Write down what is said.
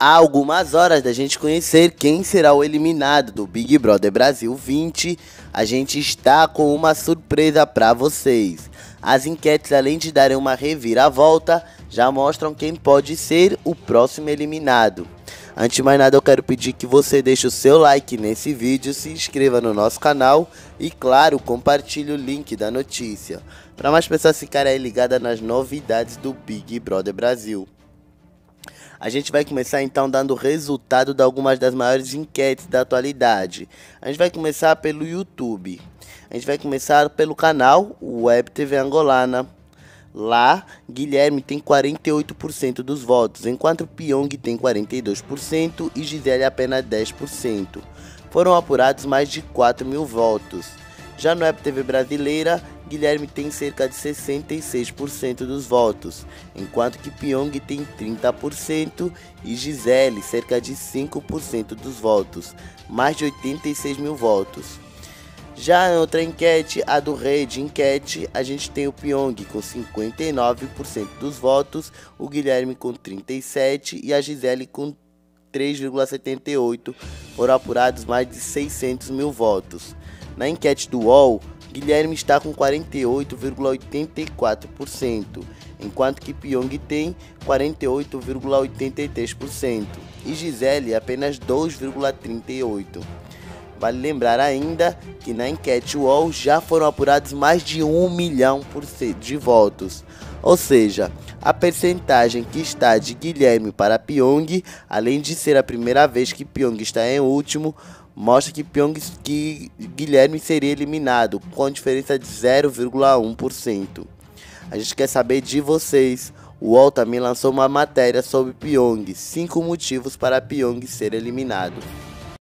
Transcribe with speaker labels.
Speaker 1: Há algumas horas da gente conhecer quem será o eliminado do Big Brother Brasil 20, a gente está com uma surpresa para vocês. As enquetes, além de darem uma reviravolta, já mostram quem pode ser o próximo eliminado. Antes de mais nada, eu quero pedir que você deixe o seu like nesse vídeo, se inscreva no nosso canal e, claro, compartilhe o link da notícia, para mais pessoas ficarem ligadas nas novidades do Big Brother Brasil. A gente vai começar então dando o resultado de algumas das maiores enquetes da atualidade. A gente vai começar pelo YouTube. A gente vai começar pelo canal Web TV Angolana. Lá, Guilherme tem 48% dos votos, enquanto Pyong tem 42% e Gisele apenas 10%. Foram apurados mais de 4 mil votos. Já no Web TV Brasileira, Guilherme tem cerca de 66% dos votos, enquanto que Pyong tem 30% e Gisele cerca de 5% dos votos, mais de 86 mil votos. Já em outra enquete, a do Rede Enquete, a gente tem o Pyong com 59% dos votos, o Guilherme com 37% e a Gisele com 3,78%. Foram apurados mais de 600 mil votos. Na enquete do UOL, Guilherme está com 48,84%, enquanto que Pyong tem 48,83% e Gisele apenas 2,38%. Vale lembrar ainda que na enquete UOL já foram apurados mais de 1 milhão de votos. Ou seja, a percentagem que está de Guilherme para Pyong, além de ser a primeira vez que Pyong está em último, mostra que, Pyong, que Guilherme seria eliminado com diferença de 0,1%. A gente quer saber de vocês. O UOL também lançou uma matéria sobre Pyong, 5 motivos para Pyong ser eliminado.